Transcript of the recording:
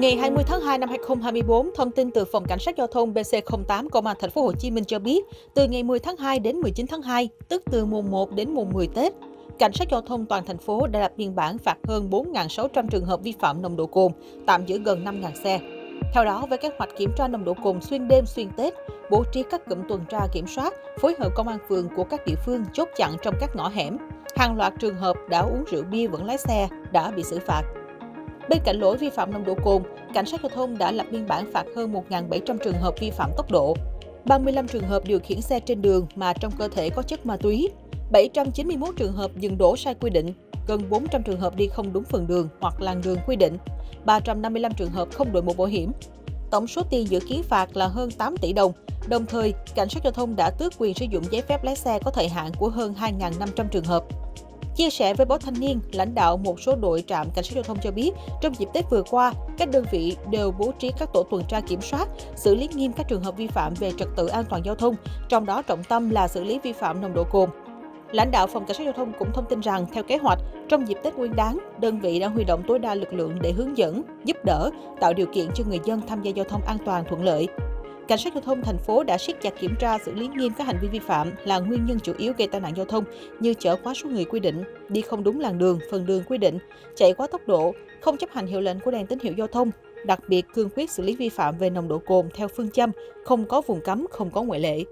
Ngày 20 tháng 2 năm 2024, thông tin từ Phòng Cảnh sát Giao thông BC08 Công an Thành phố Hồ Chí Minh cho biết, từ ngày 10 tháng 2 đến 19 tháng 2, tức từ mùng 1 đến mùng 10 Tết, Cảnh sát giao thông toàn thành phố đã lập biên bản phạt hơn 4.600 trường hợp vi phạm nồng độ cồn, tạm giữ gần 5.000 xe. Theo đó, với kế hoạch kiểm tra nồng độ cồn xuyên đêm xuyên Tết, bố trí các cụm tuần tra kiểm soát, phối hợp công an phường của các địa phương chốt chặn trong các ngõ hẻm, hàng loạt trường hợp đã uống rượu bia vẫn lái xe đã bị xử phạt. Bên cạnh lỗi vi phạm nồng độ cồn, cảnh sát giao thông đã lập biên bản phạt hơn 1.700 trường hợp vi phạm tốc độ, 35 trường hợp điều khiển xe trên đường mà trong cơ thể có chất ma túy, 791 trường hợp dừng đổ sai quy định, gần 400 trường hợp đi không đúng phần đường hoặc làn đường quy định, 355 trường hợp không đội mũ bảo hiểm. Tổng số tiền dự kiến phạt là hơn 8 tỷ đồng. Đồng thời, cảnh sát giao thông đã tước quyền sử dụng giấy phép lái xe có thời hạn của hơn 2.500 trường hợp. Chia sẻ với báo Thanh niên, lãnh đạo một số đội trạm cảnh sát giao thông cho biết, trong dịp Tết vừa qua, các đơn vị đều bố trí các tổ tuần tra kiểm soát, xử lý nghiêm các trường hợp vi phạm về trật tự an toàn giao thông, trong đó trọng tâm là xử lý vi phạm nồng độ cồn. Lãnh đạo phòng cảnh sát giao thông cũng thông tin rằng, theo kế hoạch, trong dịp Tết Nguyên đán, đơn vị đã huy động tối đa lực lượng để hướng dẫn, giúp đỡ, tạo điều kiện cho người dân tham gia giao thông an toàn thuận lợi. Cảnh sát giao thông thành phố đã siết chặt kiểm tra xử lý nghiêm các hành vi vi phạm là nguyên nhân chủ yếu gây tai nạn giao thông như chở quá số người quy định, đi không đúng làn đường, phần đường quy định, chạy quá tốc độ, không chấp hành hiệu lệnh của đèn tín hiệu giao thông, đặc biệt cương quyết xử lý vi phạm về nồng độ cồn theo phương châm không có vùng cấm, không có ngoại lệ.